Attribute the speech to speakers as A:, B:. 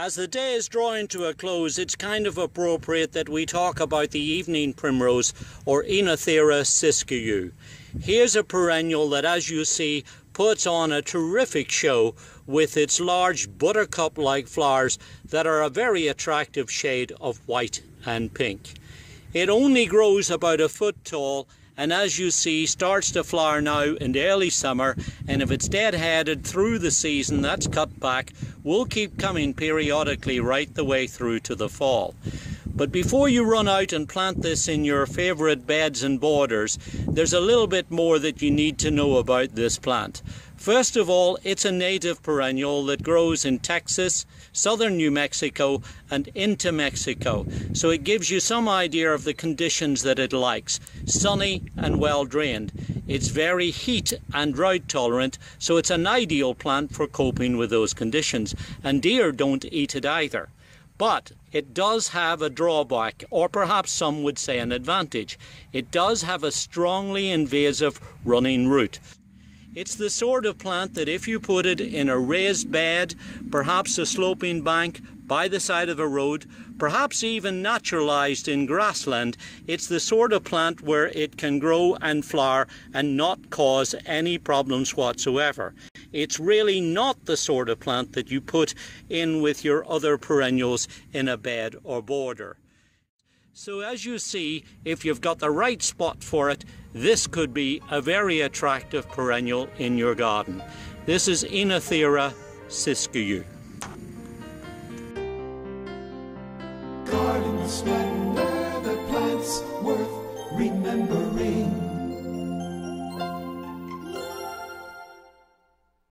A: As the day is drawing to a close, it's kind of appropriate that we talk about the evening primrose or Oenothera siskiyou. Here's a perennial that, as you see, puts on a terrific show with its large buttercup-like flowers that are a very attractive shade of white and pink. It only grows about a foot tall and as you see starts to flower now in the early summer and if it's dead-headed through the season that's cut back will keep coming periodically right the way through to the fall. But before you run out and plant this in your favourite beds and borders, there's a little bit more that you need to know about this plant. First of all, it's a native perennial that grows in Texas, southern New Mexico, and into Mexico. So it gives you some idea of the conditions that it likes sunny and well drained. It's very heat and drought tolerant, so it's an ideal plant for coping with those conditions. And deer don't eat it either. But it does have a drawback, or perhaps some would say an advantage. It does have a strongly invasive running root. It's the sort of plant that if you put it in a raised bed, perhaps a sloping bank, by the side of a road, perhaps even naturalized in grassland, it's the sort of plant where it can grow and flower and not cause any problems whatsoever. It's really not the sort of plant that you put in with your other perennials in a bed or border. So as you see, if you've got the right spot for it, this could be a very attractive perennial in your garden. This is Oenothera siskiyou.